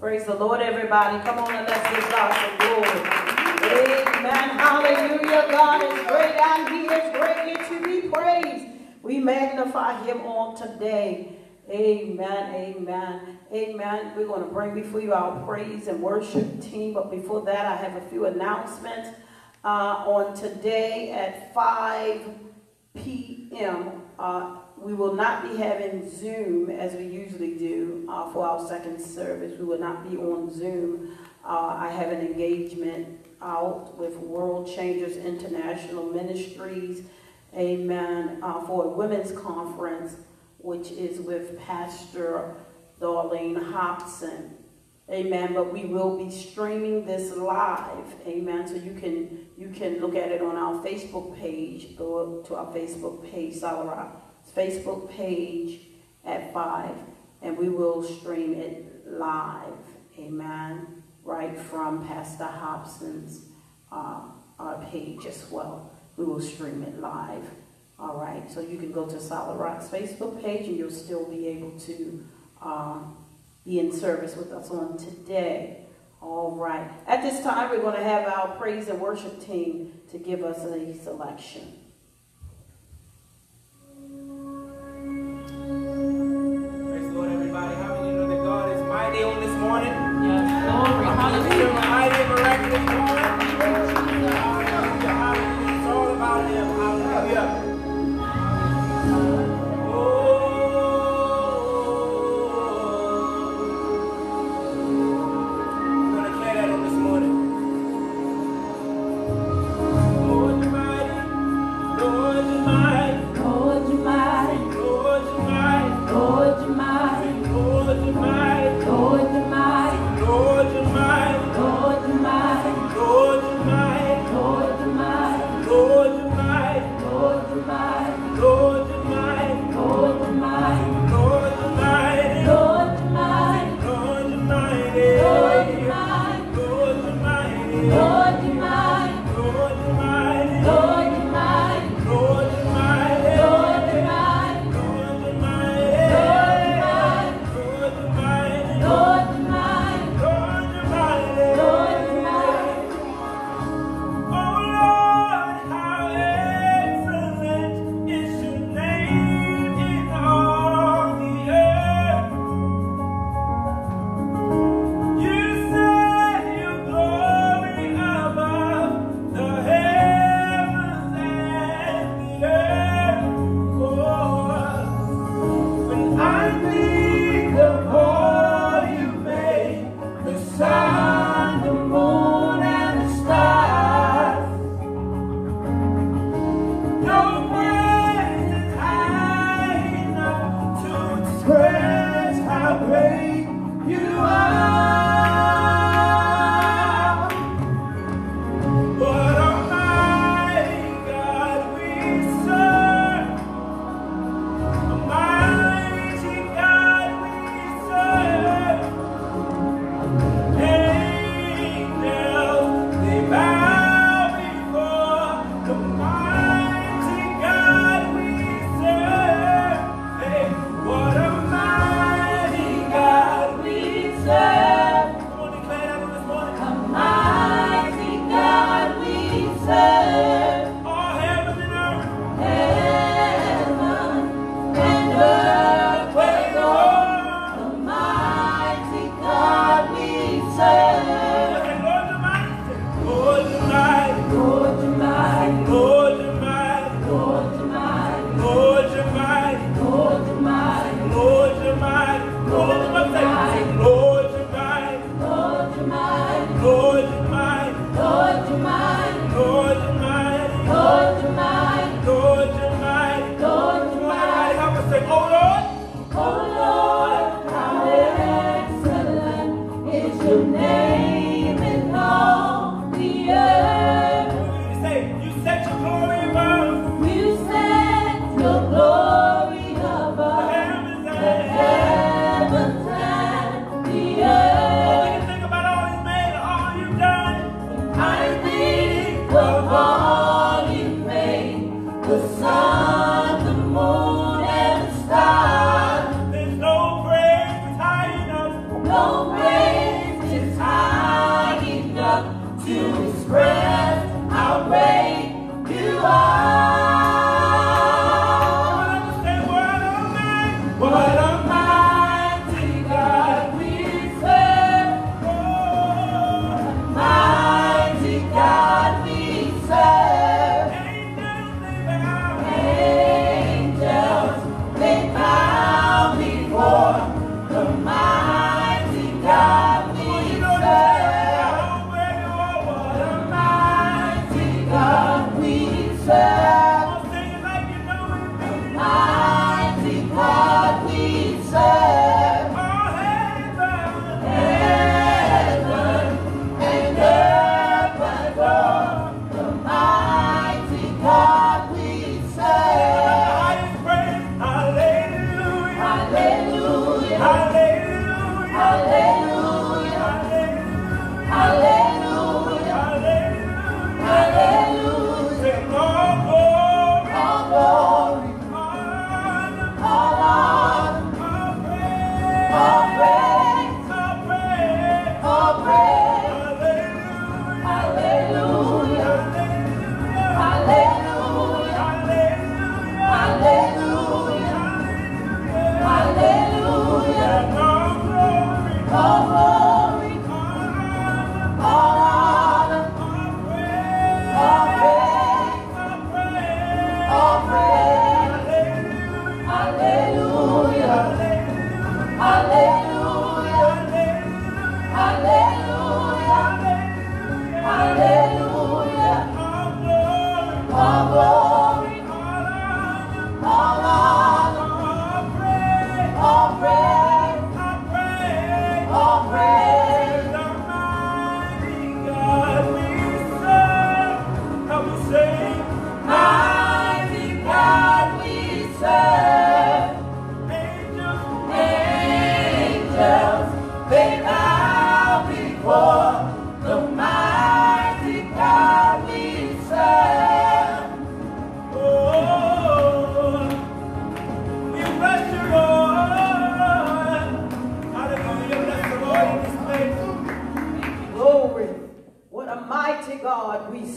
Praise the Lord, everybody. Come on and let's give God some glory. Amen. Hallelujah. God is great and He is greatly to be praised. We magnify Him on today. Amen. Amen. Amen. We're going to bring before you our praise and worship team. But before that, I have a few announcements. Uh, on today at 5 p.m., uh, we will not be having Zoom as we usually do uh, for our second service. We will not be on Zoom. Uh, I have an engagement out with World Changers International Ministries, amen, uh, for a women's conference, which is with Pastor Darlene Hobson. Amen. But we will be streaming this live. Amen. So you can you can look at it on our Facebook page. Go to our Facebook page, Solid Facebook page at 5, and we will stream it live. Amen. Right from Pastor Hobson's uh, our page as well. We will stream it live. All right. So you can go to Solid Rock's Facebook page, and you'll still be able to um, be in service with us on today. All right. At this time, we're going to have our praise and worship team to give us a selection. No praise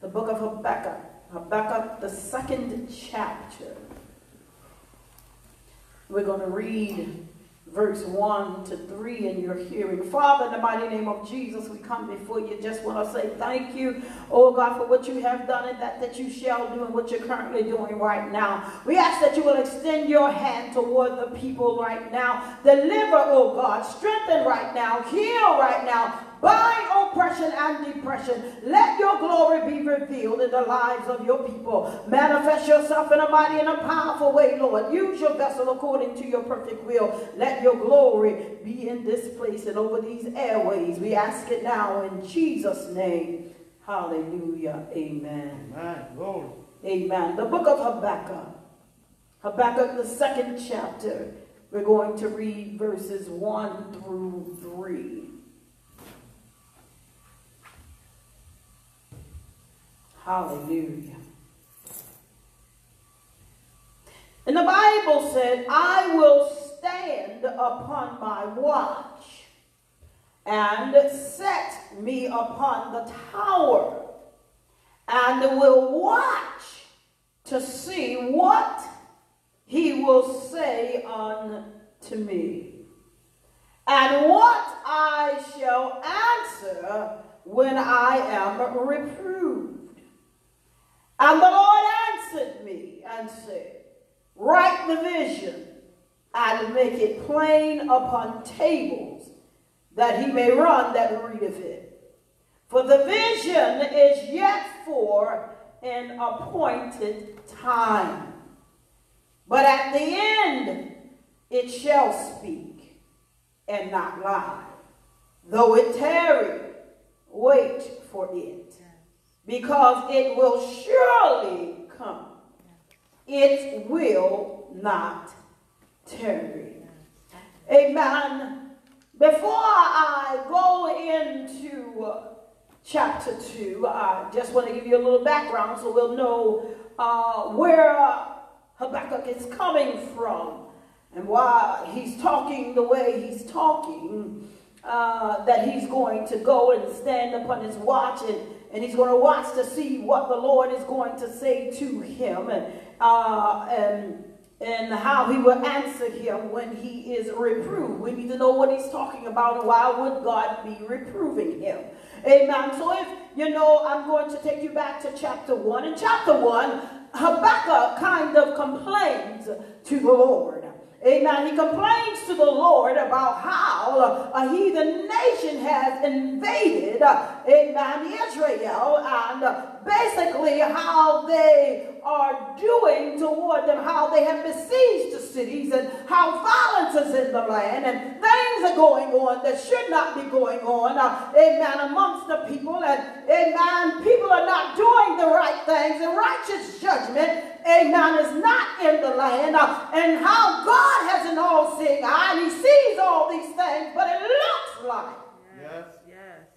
The book of Habakkuk. Habakkuk, the second chapter. We're going to read verse 1 to 3 in your hearing. Father, in the mighty name of Jesus, we come before you. Just want to say thank you, oh God, for what you have done and that that you shall do and what you're currently doing right now. We ask that you will extend your hand toward the people right now. Deliver, oh God. Strengthen right now. Heal right now bind oppression and depression. Let your glory be revealed in the lives of your people. Manifest yourself in a mighty and a powerful way, Lord. Use your vessel according to your perfect will. Let your glory be in this place and over these airways. We ask it now in Jesus' name. Hallelujah. Amen. Amen. Amen. The book of Habakkuk. Habakkuk, the second chapter. We're going to read verses 1 through 3. Hallelujah. And the Bible said, I will stand upon my watch and set me upon the tower and will watch to see what he will say unto me and what I shall answer when I am reproved. And the Lord answered me and said, Write the vision and make it plain upon tables, that he may run that readeth it. For the vision is yet for an appointed time. But at the end it shall speak and not lie. Though it tarry, wait for it because it will surely come. It will not tarry. Amen. Before I go into chapter 2, I just want to give you a little background so we'll know uh, where Habakkuk is coming from and why he's talking the way he's talking. Uh, that he's going to go and stand upon his watch and, and he's going to watch to see what the Lord is going to say to him and, uh, and and how he will answer him when he is reproved. We need to know what he's talking about and why would God be reproving him. Amen. So if you know, I'm going to take you back to chapter 1. In chapter 1, Habakkuk kind of complains to the Lord. Amen. He complains to the Lord about how uh, a heathen nation has invaded, uh, amen, Israel, and uh, basically how they are doing toward them, how they have besieged the cities, and how violence is in the land, and things are going on that should not be going on, uh, amen, amongst the people, and amen, people are not doing the right things, and righteous judgment amen, is not in the land, uh, and how God has an all-seeing eye, and he sees all these things, but it looks like Yes. Yes.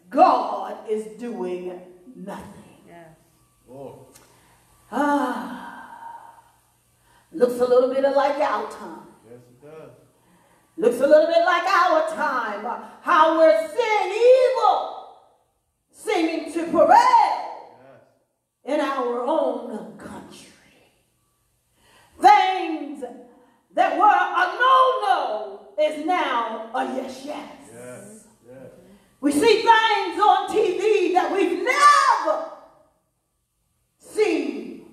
God is doing nothing. Oh. Ah, looks a little bit like our time. Yes, it does. Looks a little bit like our time. How we're seeing evil seeming to prevail Yes. in our own country. Things that were a no-no is now a yes, yes. Yes. Yes. We see things on TV that we've never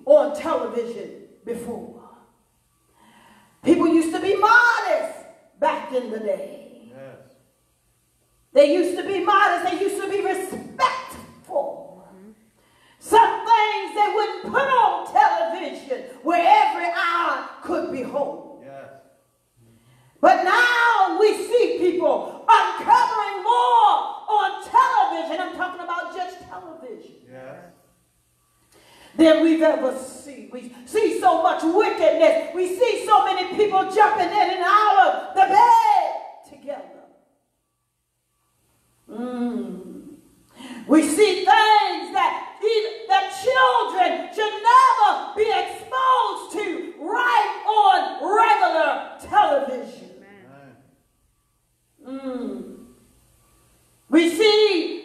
on television before. People used to be modest back in the day. Yes. They used to be modest. They used to be respectful. Some things they wouldn't put on television where every eye could behold. Yes. But now we see people uncovering more on television. I'm talking about just television. Yes. Than we've ever seen. We see so much wickedness. We see so many people jumping in and out of the bed together. Mm. We see things that that children should never be exposed to right on regular television. Mm. We see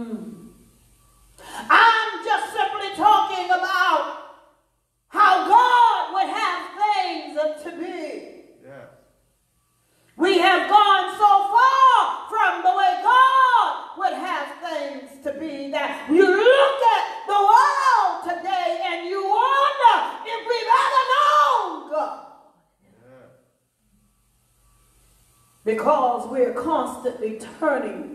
Hmm. I'm just simply talking about how God would have things to be. Yeah. We have gone so far from the way God would have things to be that you look at the world today and you wonder if we've ever known God. Yeah. Because we're constantly turning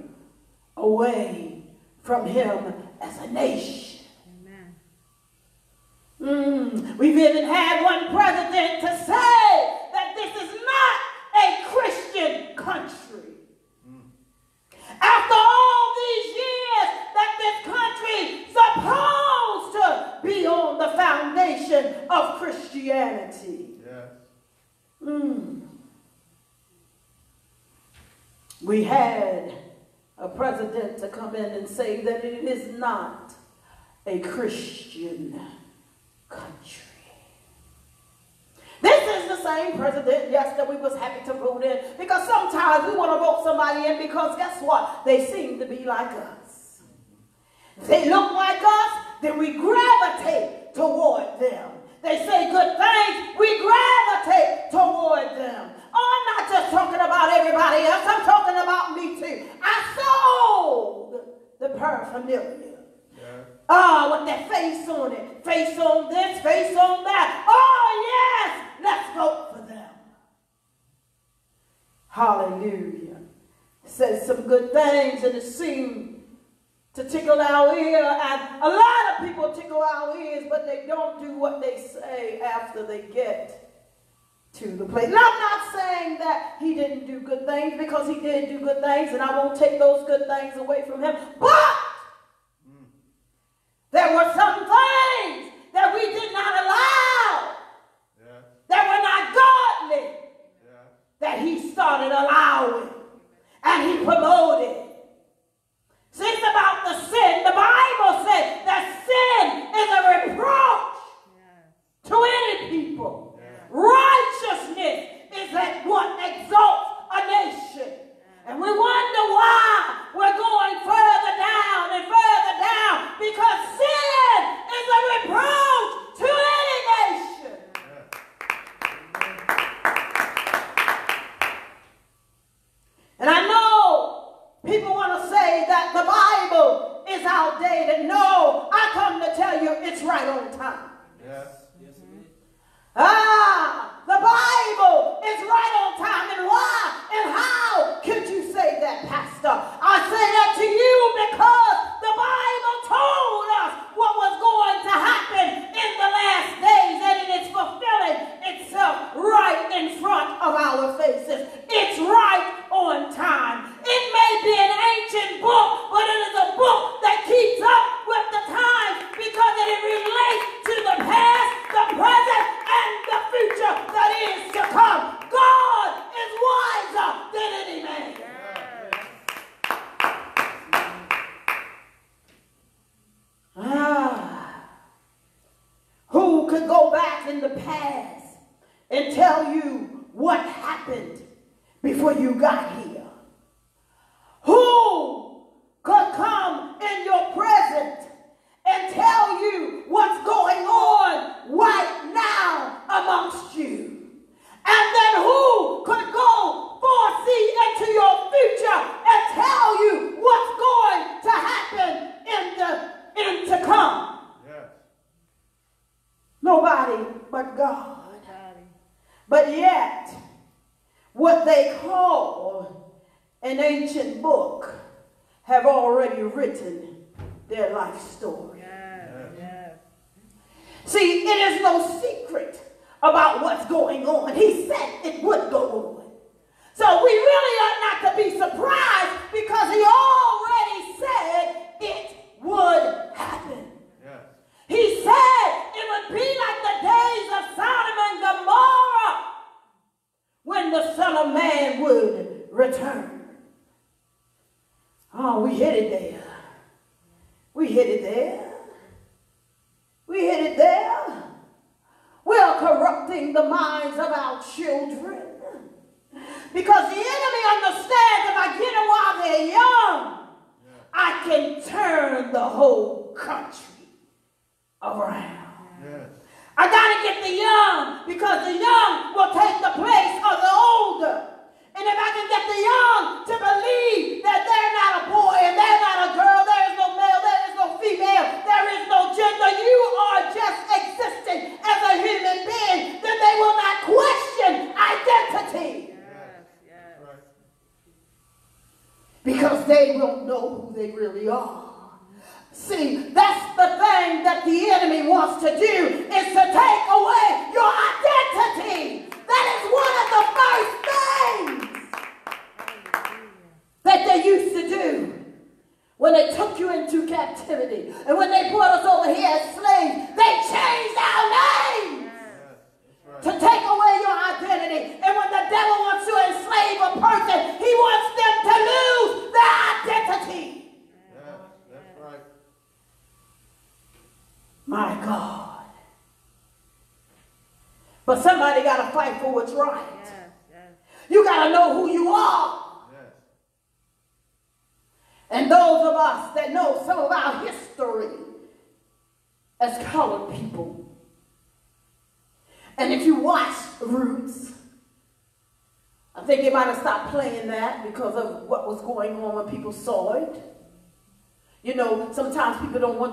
get to the place. And I'm not saying that he didn't do good things because he did do good things, and I won't take those good things away from him. But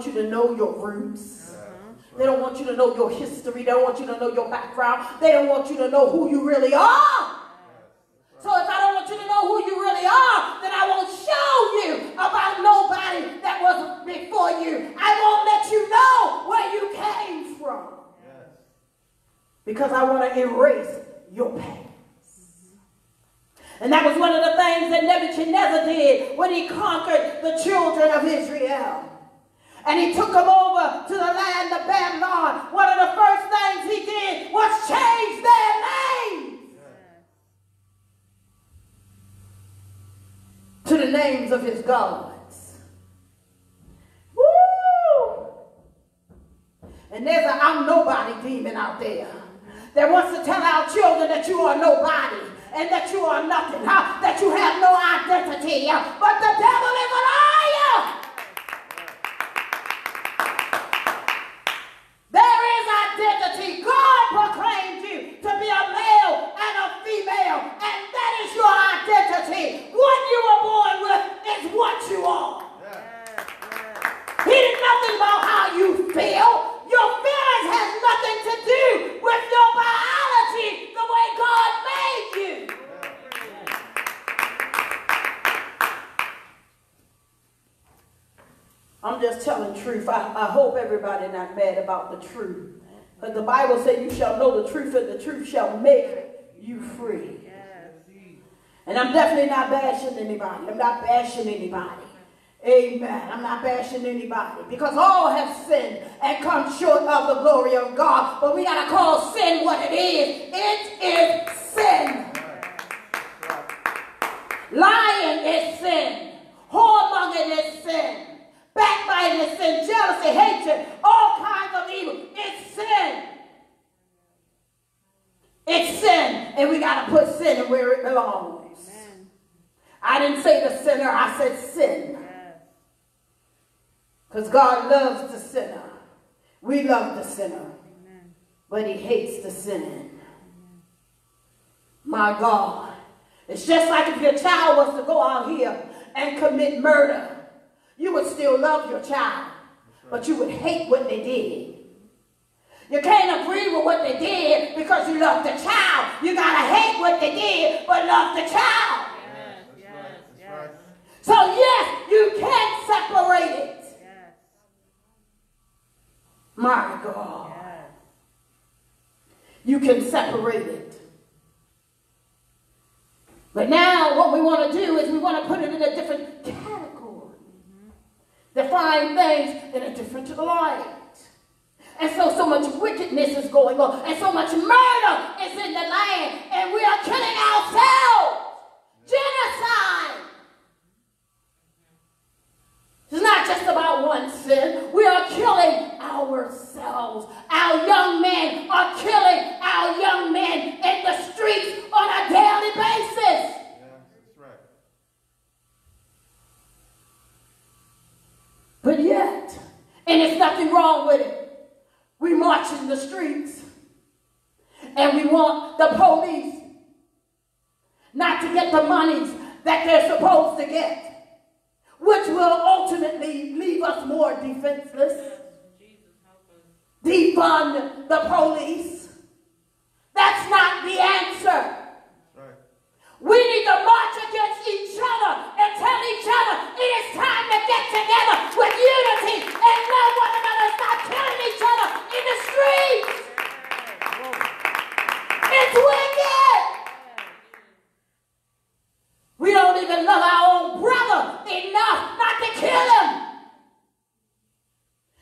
want you to know your roots. They don't want you to know your history. They don't want you to know your background. They don't want you to know who you really are. So if I don't want you to know who you really are, then I won't show you about nobody that was before you. I won't let you know where you came from. Because I want to erase your past. And that was one of the things that Nebuchadnezzar did when he conquered the children of Israel. And he took them over to the land of Babylon. One of the first things he did was change their names to the names of his gods. Woo! And there's an I'm nobody demon out there that wants to tell our children that you are nobody and that you are nothing, huh? That you have no identity. But the devil is a liar. There is identity. God proclaimed you to be a male and a female, and that is your identity. What you were born with is what you are. He did nothing about how you feel. Your feelings has nothing to do with your biology, the way God made you. I'm just telling truth. I, I hope mad about the truth. But the Bible said you shall know the truth and the truth shall make you free. And I'm definitely not bashing anybody. I'm not bashing anybody. Amen. I'm not bashing anybody because all have sinned and come short of the glory of God. But we got to call sin what it is. It is sin. Lying is sin. Whoremongering is sin. Backbiting is sin. Jealousy, hatred, all kinds of evil. It's sin. It's sin. And we got to put sin where it belongs. Amen. I didn't say the sinner, I said sin. Because God loves the sinner. We love the sinner. Amen. But he hates the sinning. My God. It's just like if your child was to go out here and commit murder. You would still love your child. But you would hate what they did. You can't agree with what they did because you love the child. You got to hate what they did, but love the child. Yes, yes, yes. So yes, you can separate it. My God. You can separate it. But now what we want to do is we want to put it in a different category. Mm-hmm. Define things in a different light. And so, so much wickedness is going on. And so much murder is in the land. And we are killing ourselves. Genocide. It's not just about one sin. We are killing ourselves. Our young men are killing our young men in the streets on a daily basis. Yeah, that's right. But yet, and there's nothing wrong with it. We march in the streets and we want the police not to get the monies that they're supposed to get, which will ultimately leave us more defenseless. Defund the police. That's not the answer. We need to march against each other and tell each other it is time to get together with unity and love one another stop killing each other in the streets. It's wicked. We don't even love our own brother enough not to kill him.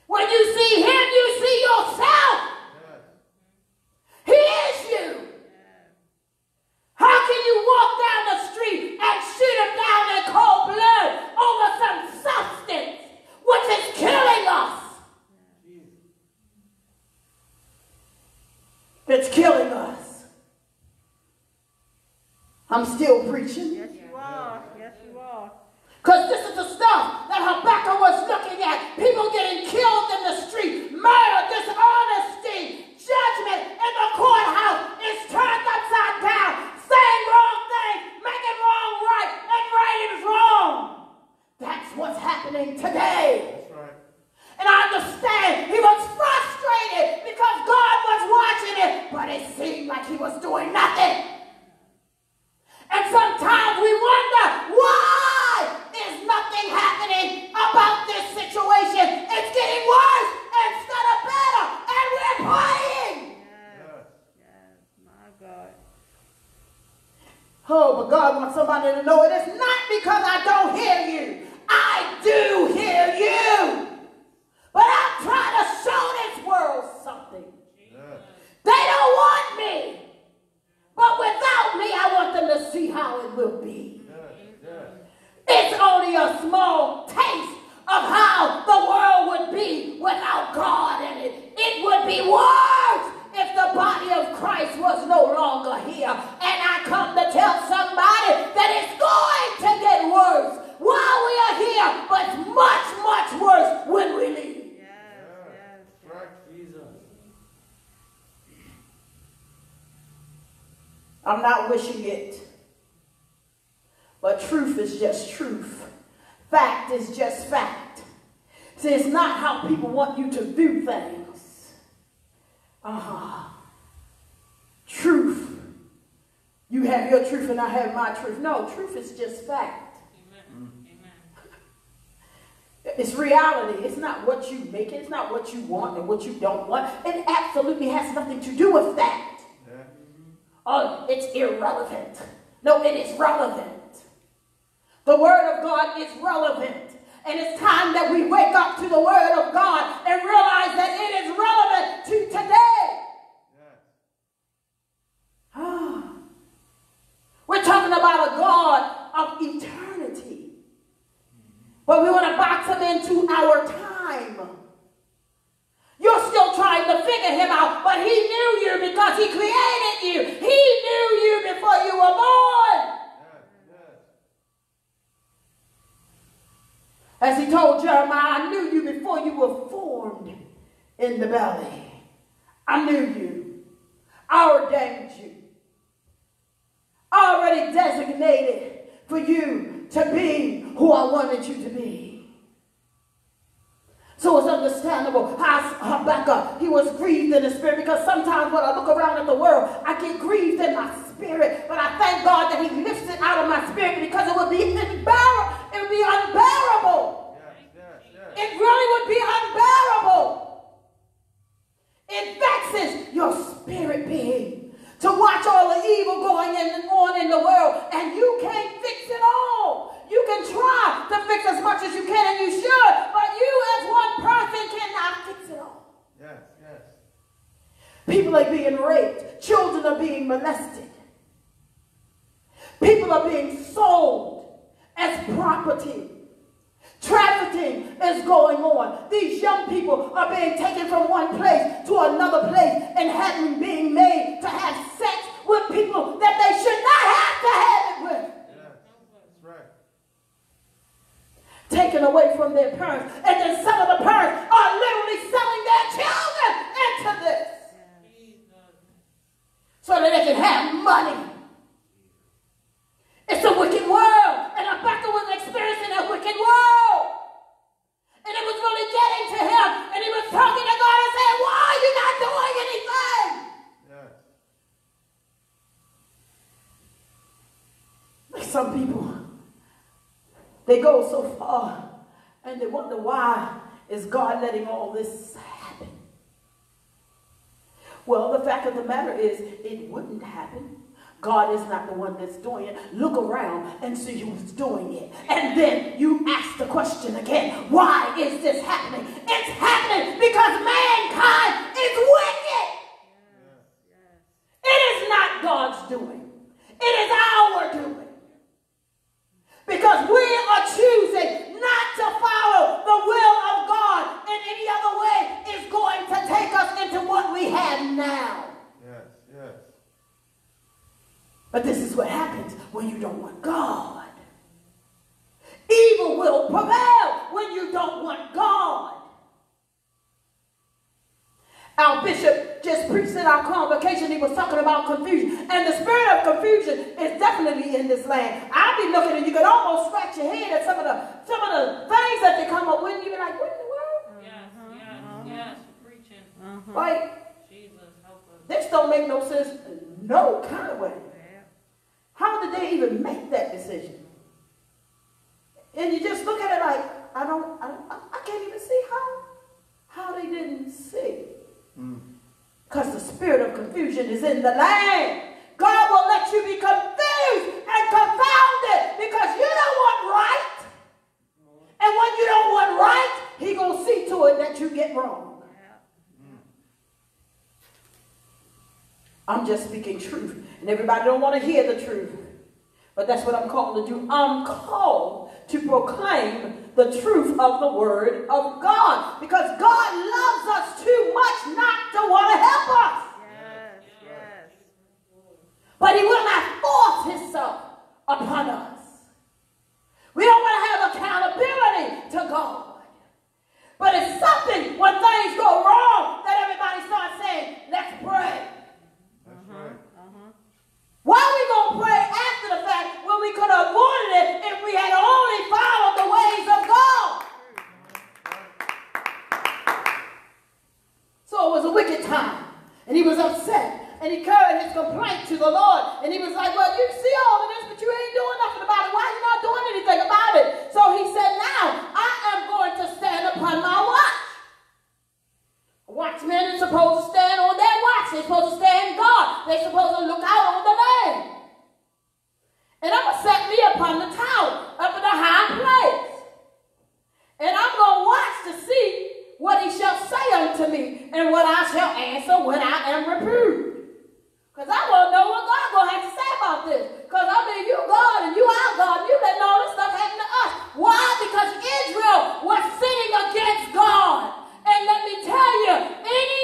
When you see him, you see yourself. He is you. How can you walk down the street and shoot him down in cold blood over some substance which is killing us? that's killing us. I'm still preaching. Yes, you are. Yes, you are. Because this is the stuff that Habakkuk was looking at. People getting killed in the street, murder, dishonesty, judgment in the courthouse. is turned upside down. Saying wrong things, making wrong right, and right is wrong. That's what's happening today. That's right. And I understand he was but it seemed like he was doing nothing. And sometimes we wonder why is nothing happening about this situation? It's getting worse instead of better, and we're praying. My God. Oh, but God wants somebody to know it is not because I don't hear you. I do hear you. But I'm trying to show this world something. Yes. They don't want me. But without me, I want them to see how it will be. Yes. Yes. It's only a small taste of how the world would be without God in it. It would be worse if the body of Christ was no longer here. And I come to tell somebody that it's going to get worse while we are here, but much, much worse when we leave. Yes, Yes. yes. Right. Jesus. I'm not wishing it. But truth is just truth. Fact is just fact. See, it's not how people want you to do things. Ah. Truth. You have your truth and I have my truth. No, truth is just fact. Amen. It's reality. It's not what you make it. It's not what you want and what you don't want. It absolutely has nothing to do with that. Yeah. Oh, it's irrelevant. No, it is relevant. The Word of God is relevant. And it's time that we wake up to the Word of God and realize that it is relevant to today. We're talking about a God of eternity. But we want to box him into our time. You're still trying to figure him out, but he knew you because he created you. He knew you before you were born. Yes. Yes. As he told Jeremiah, I knew you before you were formed in the belly. I knew you. I ordained you. I already designated for you to be who I wanted you to be. So it's understandable Habakkuk, he was grieved in the spirit because sometimes when I look around at the world, I get grieved in my spirit. But I thank God that he lifts it out of my spirit because it would be unbearable. It would be unbearable. Yes. Yes. Yes. It really would be unbearable. It vexes your spirit being to watch all the evil going in, on in the world and you can't fix it all. You can try to fix as much as you can and you should, but you as one person cannot fix it all. Yes. Yes. People are being raped. Children are being molested. People are being sold as property. Trafficking is going on. These young people are being taken from one place to another place and having being made to have sex with people that they should not have to have it with. Yes. That's right. Taken away from their parents. And then some of the parents are literally selling their children into this. So that they can have money. It's a wicked world. And Habakkuk was experiencing a wicked world. And it was really getting to him. And he was talking to God and saying, Why are you not doing anything? Yes. Like some people, they go so far and they wonder why is God letting all this happen? Well, the fact of the matter is, it wouldn't happen. God is not the one that's doing it. Look around and see who's doing it. And then you ask the question again why is this happening? It's happening because mankind is wicked. It is not God's doing, it is our doing. Because we are choosing not to follow the will of God in any other way is going to take us into what we have now. Yes. Yes. But this is what happens when don't want God. Evil will prevail when you don't want God. Our bishop just preached in our convocation. He was talking about confusion. And the spirit of confusion is definitely in this land. I'll be looking and you can almost scratch your head at some of the some of the things that they come up with. And you be like, what in the world? Yes, yes, yes, preaching. Uh-huh. Like, Jesus, help us. this don't make no sense no kind of way. Yeah. How did they even make that decision? And you just look at it like, I don't, I, don't, I can't even see how, how they didn't see. Mm. Because the spirit of confusion is in the land. God will let you be confused and confounded because you don't want right. And when you don't want right, he gonna see to it that you get wrong. Mm. I'm just speaking truth. And everybody don't want to hear the truth. But that's what I'm called to do. I'm called to proclaim the truth of the word of God. Because God loves us too much not to want to help us. Yes, yes. But he will not force himself upon us. We don't want to have accountability to God. But it's something when things go wrong that everybody starts saying, let's pray. That's right. Uh-huh. Why are we going to pray after the fact we could have avoided it if we had only followed the ways of God? So it was a wicked time. And he was upset. And he carried his complaint to the Lord. And he was like, Well, you see all of this, but you ain't doing nothing about it. Why are you not doing anything about it? So he said, Now I am going to stand upon my watch. A watchman is supposed to stand on their watch. They're supposed to stand guard. They're supposed to look out on the land. And I'm going to set me upon the tower, up in the high place. And I'm going to watch to see what he shall say unto me and what I shall answer when I am reproved. Because I want to know what God going to have to say about this. Because I mean, you God and you our God. You letting all this stuff happen to us. Why? Because Israel was sinning against God. And let me tell you, any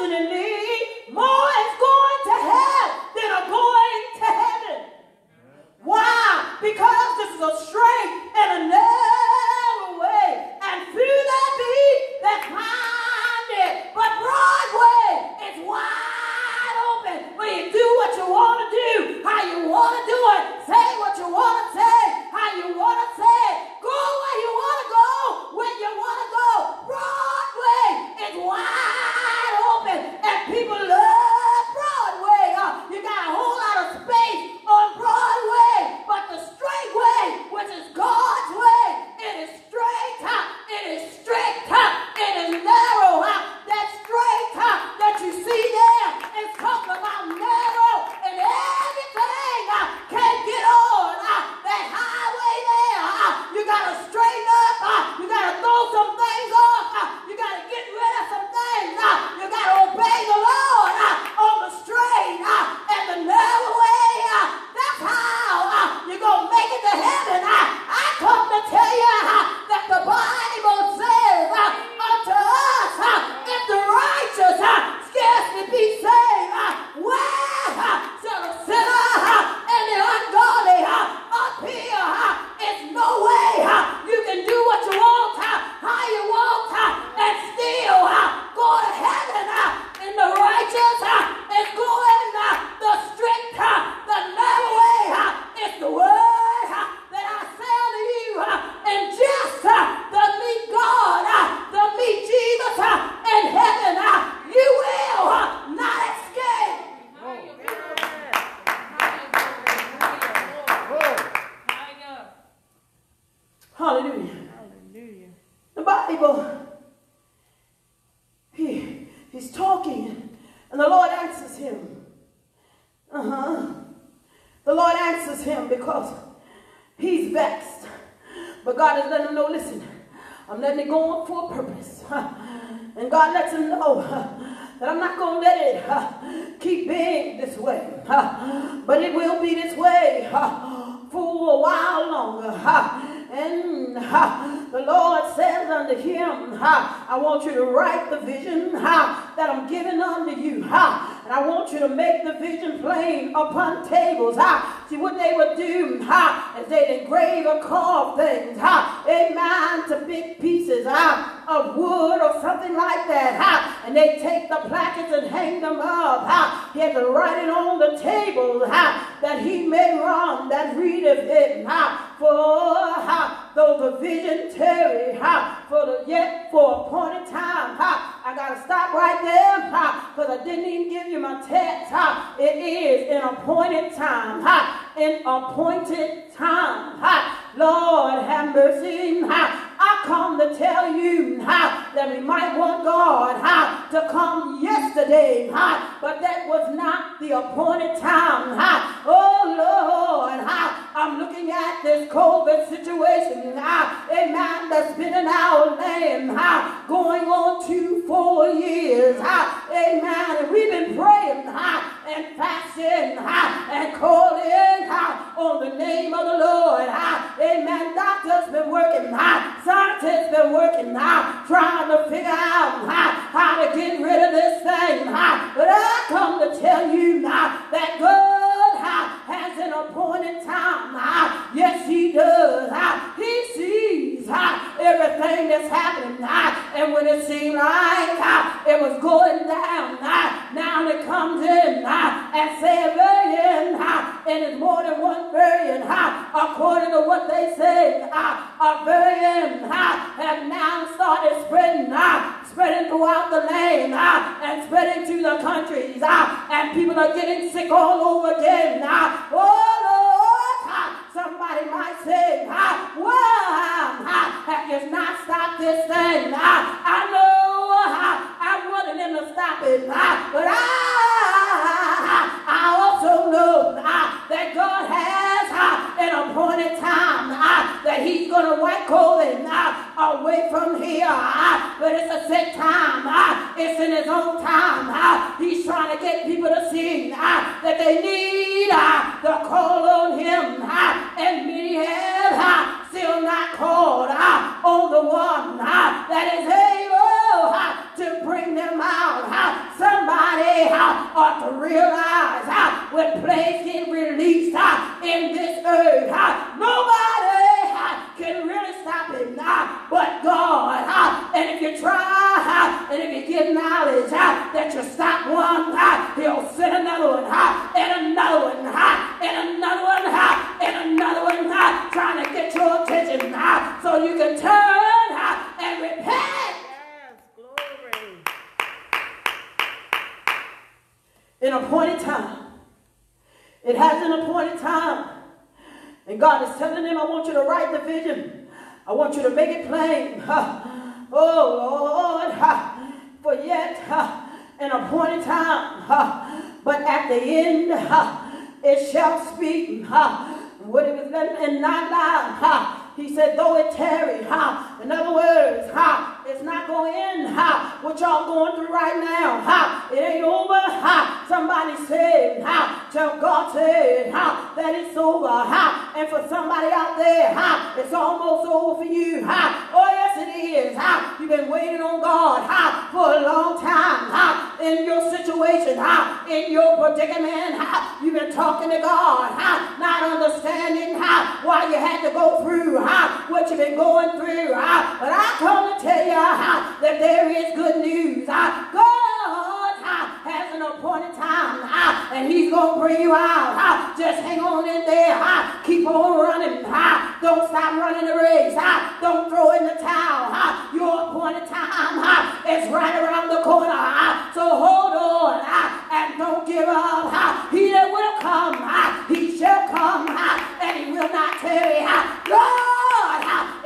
unfortunately, more because he's vexed. But God is letting him know listen, I'm letting it go on for a purpose. And God lets him know that I'm not going to let it keep being this way. But it will be this way for a while longer. And the Lord says unto him, I want you to write the vision that I'm giving unto you. And I want you to make the vision plain upon tables. See what they would do ha, is they'd engrave or carve things. Ha, amen. To big pieces of wood or something like that. Ha, and they take the placards and hang them up. He had to write it on the table ha, that he may run that readeth it. Ha, for ha, though the vision tarry, ha, for the yet for appointed time. Ha, I gotta stop right there ha, because I didn't even give you my text. Ha, it is an appointed time. An appointed time. Ha, Lord have mercy. I come to tell you ha, that we might want God ha, to come yesterday, ha, but that was not the appointed time. Ha. Oh Lord, ha, I'm looking at this COVID situation, amen, that's been in our land going on two, four years, Ha, amen, and we've been praying and fasting and calling on the name of the Lord, amen. Doctors been working, scientists been working, trying to figure out how to get rid of this thing, but I come to tell you that God has an appointed time. Yes, He does. He sees everything that's happening. And when it seemed like it was going down, now it comes and it's more than one version, according to what they say. A version have now started spreading, spreading throughout the land, and spreading to the countries, and people are getting sick all over again. Oh Lord, somebody might say, "Wow, have you not stopped this thing?" I know I'm wanting them to stop it, ah, but I, I also know ah, that God has ah, an appointed time that He's going to wipe COVID away from here, but it's a set time. It's in His own time. He's trying to get people to see that they need to call on Him, and many have still not called on the one that is able to bring them out. Somebody ought to realize when plagues get released in this earth, nobody can really stop it but God. And if you try, and if you get knowledge that you stop one, he'll send another one, and another one, and another one, and another one, trying to get your attention so you can turn and repent. Yes, glory. An appointed time. It has an appointed time. And God is telling him, I want you to write the vision. I want you to make it plain. Oh, Lord. For yet an appointed time. But at the end, it shall speak. What it was and not lie. He said, though it tarry, ha. In other words, ha, it's not going in, ha. What y'all going through right now, ha. It ain't over, ha. Somebody said, ha. Tell God said, ha, that it's over, ha. And for somebody out there, ha, it's almost over for you, ha. Oh yes, it is, ha. You've been waiting on God, ha, for a long time, ha. In your situation, ha, in your predicament, ha. You've been talking to God, ha, not understanding, ha, why you had to go through, ha, what you've been going through, ha. But I come to tell you, that there is good news, ha. God, ha, has an appointed time, ha, and He's gonna bring you out. Just hang on in there. Keep on running. Don't stop running the race. Don't throw in the towel. Your appointed time, is right around the corner. So hold on, and don't give up. He that will come, he shall come, and he will not tarry. God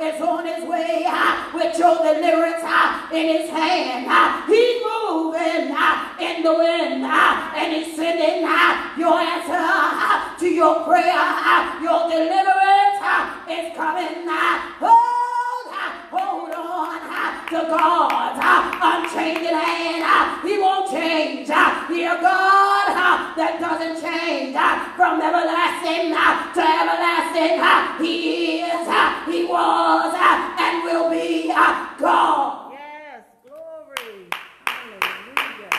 is on his way with your deliverance in his hand. He's moving in the wind, and He's sending your answer to your prayer. Your deliverance is coming. uh, Hold, on to God's uh, unchanging hand. uh, He won't change. uh, Hear God uh, that doesn't change uh, from everlasting uh, to everlasting. He is, He was, and will be God. Yes, glory. Hallelujah.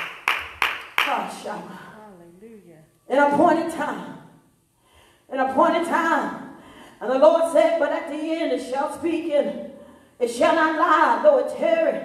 Gosh, Hallelujah. in appointed time. In appointed time. And the Lord said, But at the end it shall speak and it shall not lie, though it tarry.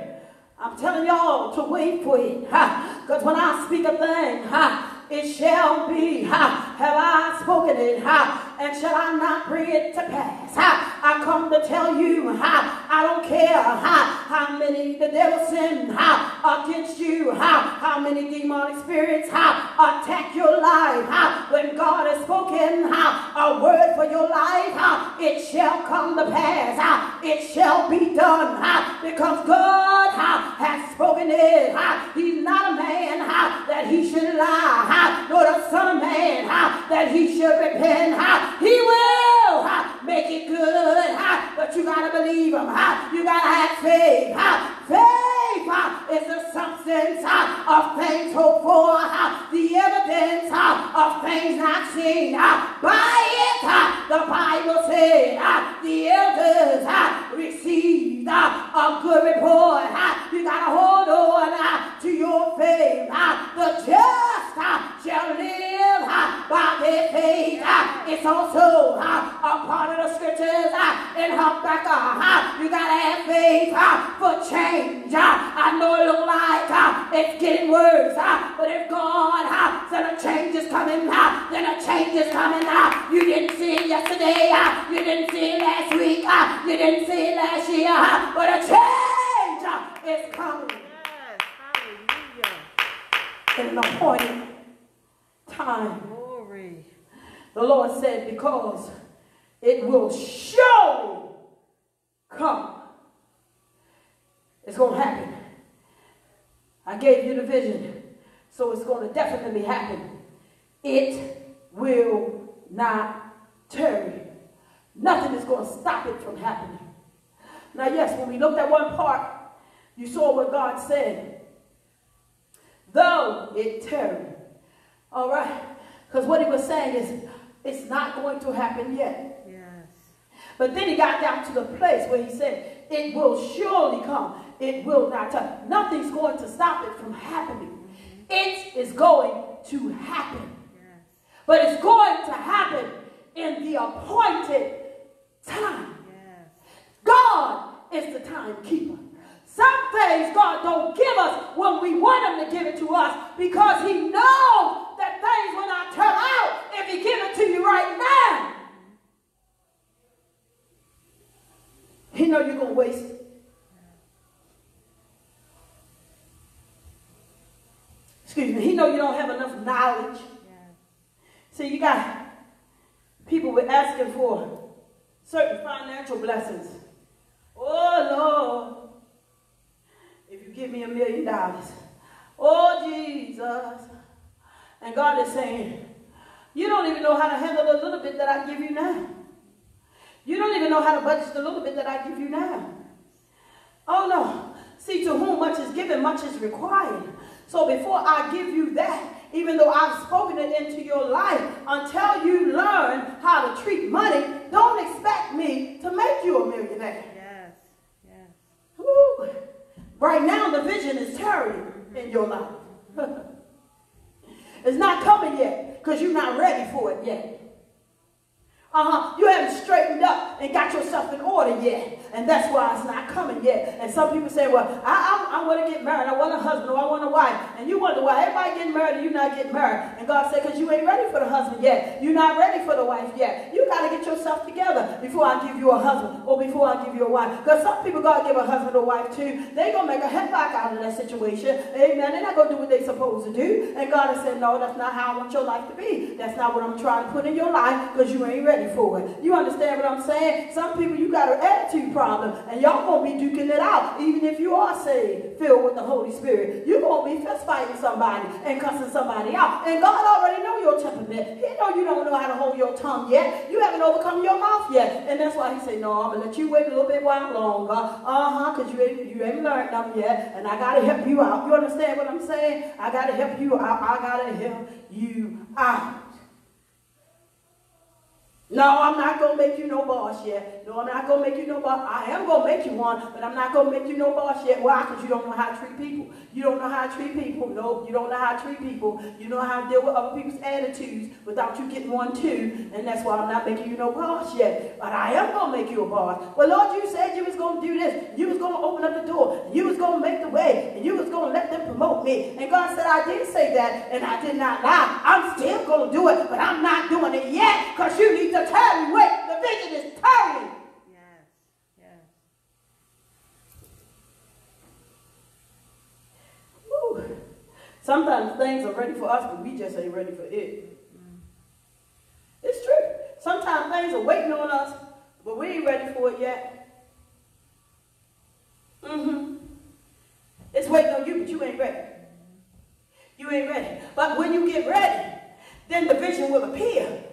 I'm telling y'all to wait for it. Because when I speak a thing, ha, it shall be. Ha, have I spoken it? Ha, and shall I not bring it to pass? Ha, I come to tell you, ha, I don't care ha, how many the devil send ha, against you, ha, how many demonic spirits how, attack your life. How, when God has spoken how, a word for your life, how, it shall come to pass. How, it shall be done how, because God how, has spoken it. How, he's not a man how, that he should lie, how, nor the son of man how, that he should repent. How, he will make it good, but you gotta believe him. Ha, you gotta have faith. Faith Uh, is the substance uh, of things hoped for, uh, the evidence of things not seen. By it, the Bible said, the elders received a good report. You gotta hold on to your faith. The just shall live by their faith. It's also a part of the scriptures in Habakkuk. Ha, you gotta have faith for change. I know it look like ha, it's getting worse, ha, but if God ha, said a change is coming, then a change is coming. You didn't see it yesterday. You didn't see it last week. You didn't see it last year. But a change ha, is coming Yes, hallelujah. in an appointed time. Glory. The Lord said, because it will surely come. It's going to happen. I gave you the vision, so it's going to definitely happen. It will not tarry. Nothing is going to stop it from happening. Now, yes, when we looked at one part, you saw what God said. Though it tarry. All right? Because what he was saying is, it's not going to happen yet. Yes. But then he got down to the place where he said, it will surely come. It will not. Nothing's going to stop it from happening. It is going to happen. But it's going to happen in the appointed time. God is the timekeeper. Some things God don't give us when we want Him to give it to us because He knows that things will not turn out if He give it to you right now. He know you're gonna waste Excuse me. He know you don't have enough knowledge. Yes. See, you got people were asking for certain financial blessings. Oh Lord, if you give me a million dollars, oh Jesus. And God is saying, you don't even know how to handle the little bit that I give you now. You don't even know how to budget the little bit that I give you now. Oh no. See, to whom much is given, much is required. So before I give you that, even though I've spoken it into your life, until you learn how to treat money, don't expect me to make you a millionaire. Yes. Yes. Woo. Right now, the vision is tarrying in your life. it's not coming yet because you're not ready for it yet. Uh-huh. You haven't straightened up and got yourself in order yet. And that's why it's not coming yet. And some people say, well, I, I, I want to get married. I want a husband or I want a wife. And you wonder why everybody getting married and you not getting married. And God said, because you ain't ready for the husband yet. You're not ready for the wife yet. You got to get yourself together before I give you a husband or before I give you a wife. Because some people God give a husband or wife too. They going to make a headlock out of that situation. Amen. They're not going to do what they supposed to do. And God has said, no, that's not how I want your life to be. That's not what I'm trying to put in your life because you ain't ready ready for it. You understand what I'm saying? Some people, you got an attitude problem, and y'all gonna be duking it out, even if you are saved, filled with the Holy Spirit. You're gonna be fist fighting somebody and cussing somebody out. And God already know your temperament. He know you don't know how to hold your tongue yet. You haven't overcome your mouth yet. And that's why he said, no, I'm gonna let you wait a little bit while longer. Uh-huh, because you ain't, you ain't learned nothing yet. And I gotta help you out. You understand what I'm saying? I gotta help you out. I gotta help you out. No, I'm not going to make you no boss yet. No, I'm not going to make you no boss. I am going to make you one, but I'm not going to make you no boss yet. Why? Because you don't know how to treat people. You don't know how to treat people. No, you don't know how to treat people. You know how to deal with other people's attitudes without you getting one too. And that's why I'm not making you no boss yet. But I am going to make you a boss. Well, Lord, you said you was going to do this. You was going to open up the door. You was going to make the way. And you was going to let them promote me. And God said, I did say that. And I did not lie. I'm still going to do it, but I'm not doing it yet because you need to tarry. Wait, the vision is tarrying. Yes. Yes. Woo. Sometimes things are ready for us, but we just ain't ready for it. It's true. Sometimes things are waiting on us, but we ain't ready for it yet. Mm-hmm. It's waiting on you, but you ain't ready. You ain't ready. But when you get ready, then the vision will appear.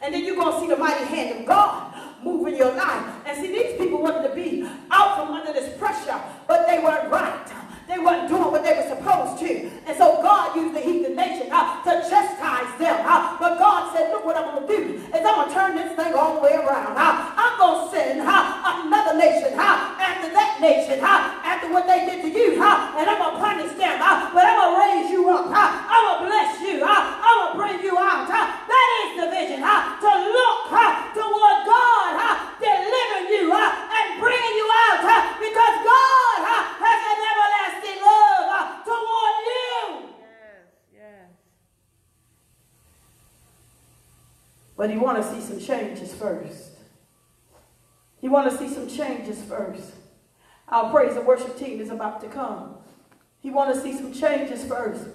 And then you're going to see the mighty hand of God move in your life. And see, these people wanted to be out from under this pressure, but they weren't right. They weren't doing what they were supposed to. And so God used the heathen nation uh, to chastise them. Uh, but God said, look what I'm going to do is I'm going to turn this thing all the way around. Uh, I'm going to send uh, another nation uh, after that nation, uh, after what they did to you. Uh, and I'm going to punish them. Uh, but I'm going to raise you up. Uh, I'm going to bless you. Uh, I'm going to bring you out. Uh, that is the vision. Uh, to look uh, toward God uh, delivering you uh, and bringing you out. Uh, because God uh, has an everlasting love uh, toward you. Yes. Yes. But he want to see some changes first. He want to see some changes first. Our praise and worship team is about to come. He want to see some changes first.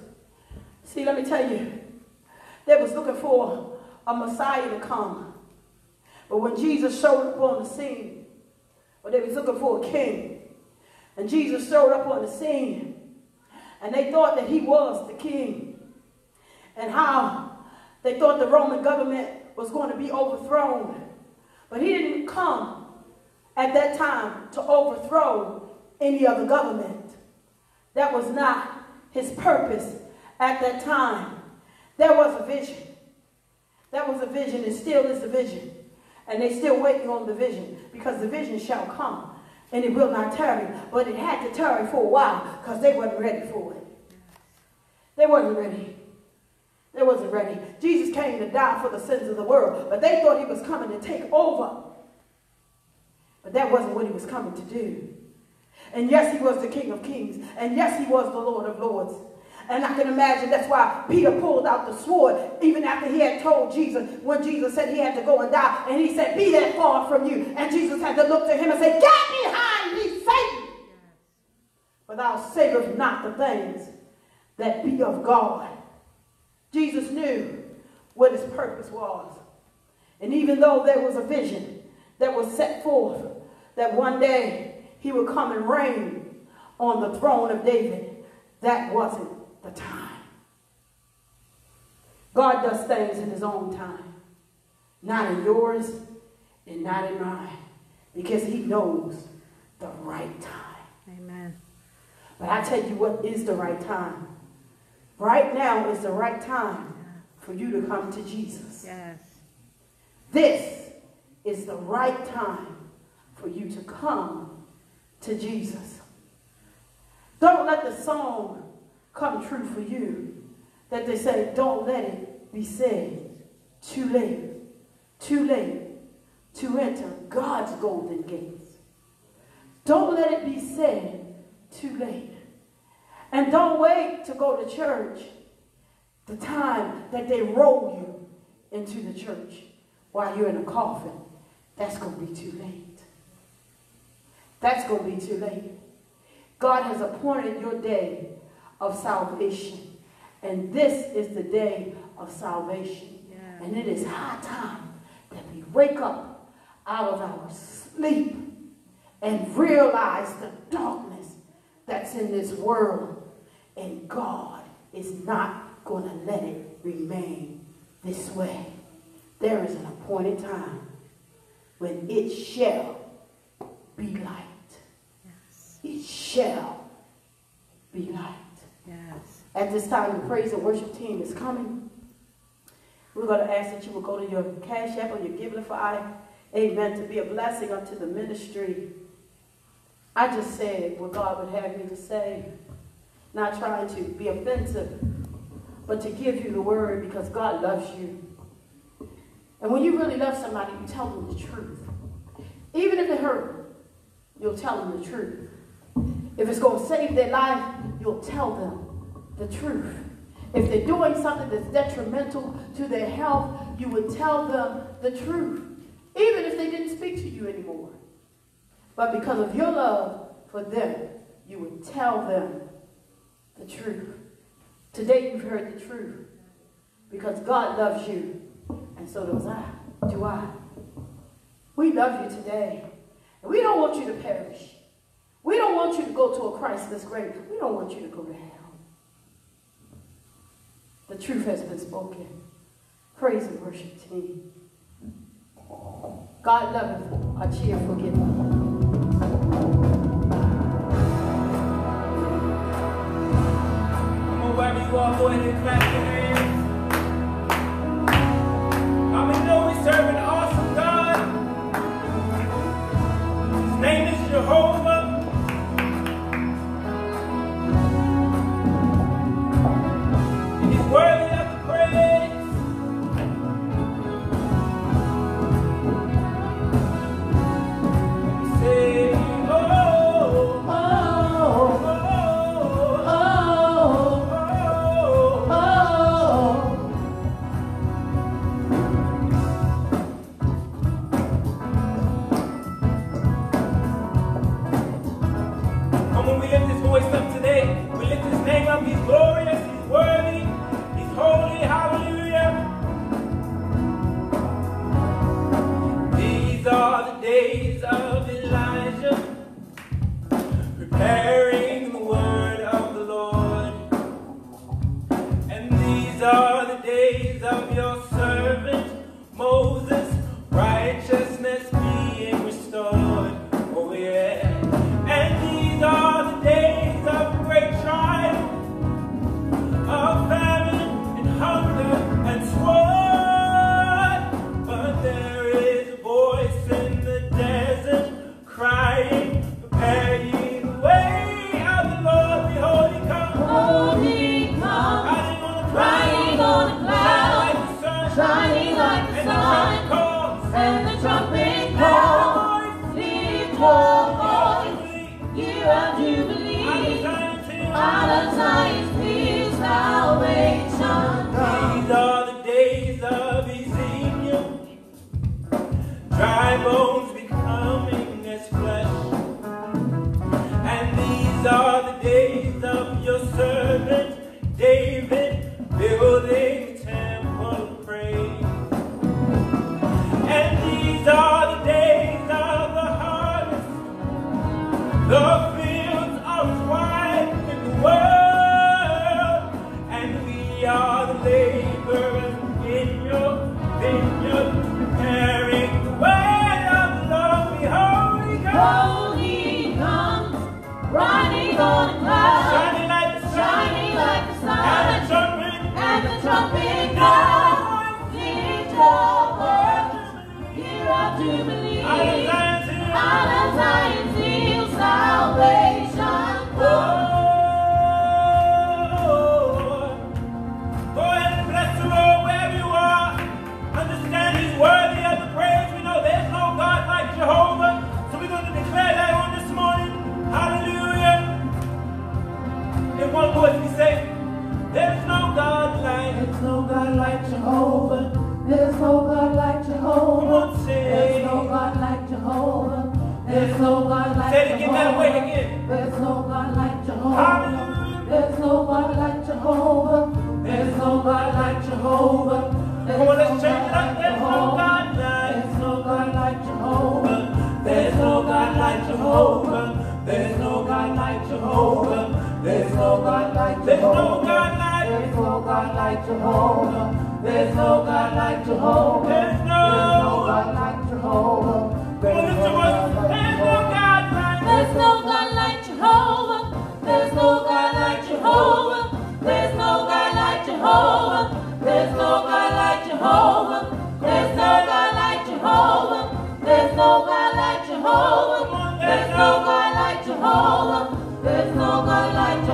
See, let me tell you, they was looking for a Messiah to come. But when Jesus showed up on the scene, or they was looking for a king, and Jesus showed up on the scene, and they thought that he was the king, and how they thought the Roman government was going to be overthrown. But he didn't come at that time to overthrow any other government. That was not his purpose at that time. There was a vision. That was a vision and still is a vision. And they still waiting on the vision because the vision shall come and it will not tarry. But it had to tarry for a while because they wasn't ready for it. They wasn't ready. They wasn't ready. Jesus came to die for the sins of the world, but they thought he was coming to take over. But that wasn't what he was coming to do. And yes, he was the King of Kings. And yes, he was the Lord of Lords. And I can imagine that's why Peter pulled out the sword even after he had told Jesus, when Jesus said he had to go and die. And he said, Be that far from you. And Jesus had to look to him and say, Get behind me, Satan. For thou savest not the things that be of God. Jesus knew what his purpose was. And even though there was a vision that was set forth that one day he would come and reign on the throne of David, that wasn't the time. God does things in his own time, not in yours and not in mine, because he knows the right time. Amen. But I tell you what is the right time. Right now is the right time for you to come to Jesus. Yes. This is the right time for you to come to Jesus. Don't let the song come true for you that they say, don't let it be said too late, too late to enter God's golden gates. Don't let it be said too late. And don't wait to go to church the time that they roll you into the church while you're in a coffin. That's going to be too late. That's going to be too late. God has appointed your day of salvation. And this is the day of salvation. Yeah. And it is high time that we wake up out of our sleep and realize the darkness that's in this world. And God is not going to let it remain this way. There is an appointed time when it shall be light. It shall be light. Yes. At this time, the praise and worship team is coming. We're going to ask that you will go to your Cash App or your Givelify, amen, to be a blessing unto the ministry. I just said what God would have me to say, not trying to be offensive, but to give you the word because God loves you. And when you really love somebody, you tell them the truth. Even if it hurt you'll tell them the truth. If it's going to save their life, you'll tell them the truth. If they're doing something that's detrimental to their health, you would tell them the truth, even if they didn't speak to you anymore. But because of your love for them, you would tell them the truth. Today you've heard the truth because God loves you, and so does I. Do I? We love you today, and we don't want you to perish. We don't want you to go to a Christless grave. We don't want you to go to hell. The truth has been spoken. Praise and worship team. God loveth a cheerful giver. You are, go ahead and clap your hands.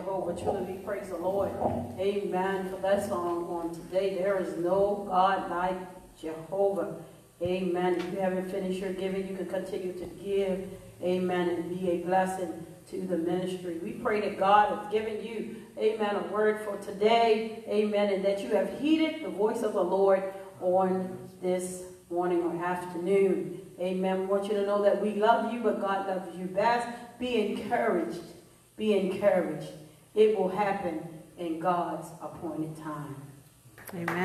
Jehovah. Truly, we praise the Lord. Amen. For that song on today, there is no God like Jehovah. Amen. If you haven't finished your giving, you can continue to give. Amen. And be a blessing to the ministry. We pray that God has given you, amen, a word for today. Amen. And that you have heeded the voice of the Lord on this morning or afternoon. Amen. We want you to know that we love you, but God loves you best. Be encouraged. Be encouraged. It will happen in God's appointed time. Amen.